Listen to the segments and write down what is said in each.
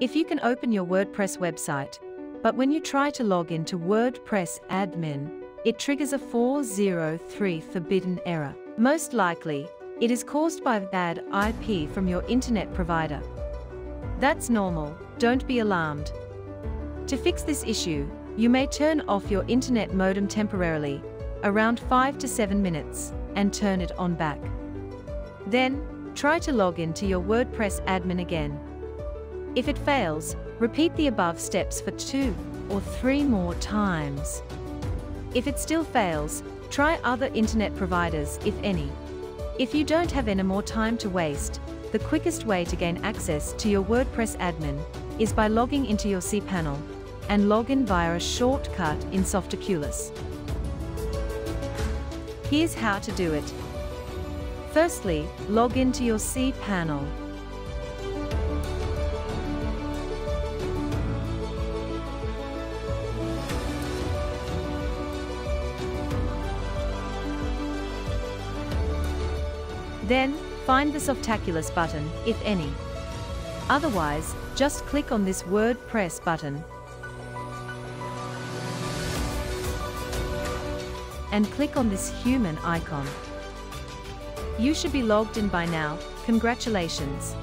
If you can open your WordPress website, but when you try to log into WordPress admin, it triggers a 403 forbidden error. Most likely, it is caused by bad IP from your internet provider. That's normal, don't be alarmed. To fix this issue, you may turn off your internet modem temporarily, around 5 to 7 minutes, and turn it on back. Then, try to log into your WordPress admin again. If it fails, repeat the above steps for two or three more times. If it still fails, try other internet providers, if any. If you don't have any more time to waste, the quickest way to gain access to your WordPress admin is by logging into your cPanel and log in via a shortcut in Softaculous. Here's how to do it. Firstly, log into your cPanel. Then, find the Softaculous button, if any. Otherwise, just click on this WordPress button. And click on this human icon. You should be logged in by now, congratulations.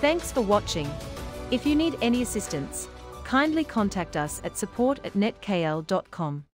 Thanks for watching. If you need any assistance, kindly contact us at support at netkl.com.